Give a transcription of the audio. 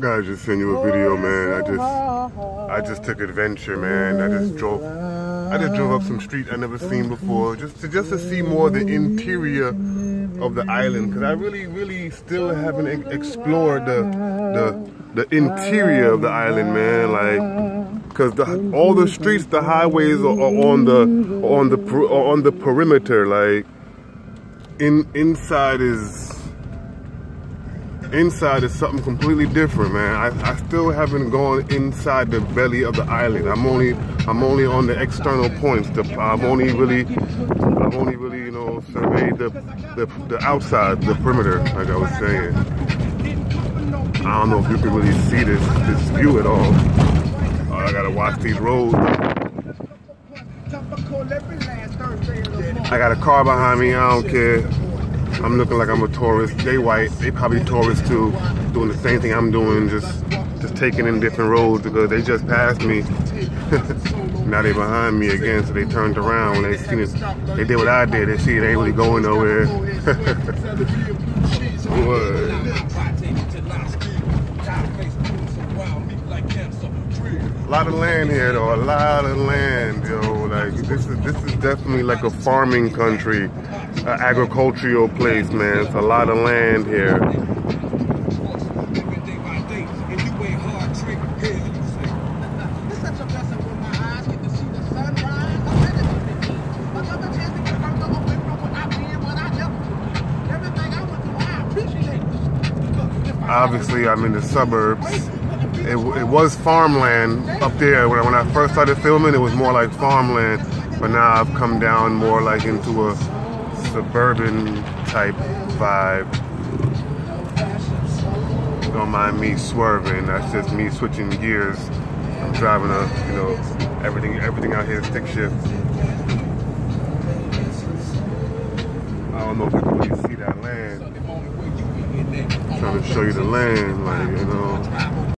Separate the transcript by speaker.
Speaker 1: Gotta just send you a video, man. I just, I just took adventure, man. I just drove, I just drove up some street I never seen before, just to just to see more the interior of the island, cause I really, really still haven't explored the, the, the interior of the island, man. Like, cause the all the streets, the highways are, are on the, on the, on the perimeter. Like, in inside is inside is something completely different, man. I, I still haven't gone inside the belly of the island. I'm only I'm only on the external points. The, I'm only really I've only really you know surveyed the, the the outside, the perimeter, like I was saying. I don't know if you can really see this this view at all. Oh, I gotta watch these roads. I got a car behind me. I don't care. I'm looking like I'm a tourist. They white. They probably tourists too, doing the same thing I'm doing, just just taking in different roads because they just passed me. now they behind me again, so they turned around when they seen it. They did what I did. They see it ain't really going nowhere. A lot of land here though, a lot of land, yo. Like this is this is definitely like a farming country, an agricultural place, man. It's a lot of land here. Obviously, I'm in the suburbs it, it was farmland up there. When I, when I first started filming, it was more like farmland. But now I've come down more like into a suburban type vibe. Don't mind me swerving. That's just me switching gears. I'm driving a, you know, everything everything out here stick shift. I don't know if you can really see that land. I'm trying to show you the land, like, you know.